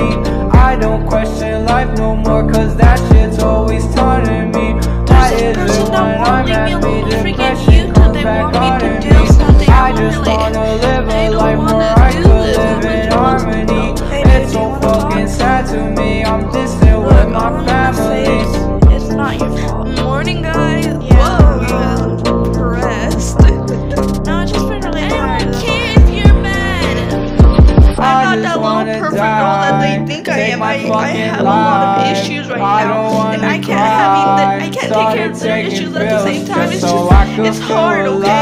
me. I don't question life no more Cause that shit's always taunting me. Why is it when I'm happy Depression comes back on me? I just wanna live a life where I could live in harmony. It's so fucking sad to me. I'm distant with my family. It's not your fault. Morning, guys. Think I am. I, I have a lot of issues right now, and I can't have either, I can't take care of their issues at the same time. It's just, it's hard, okay?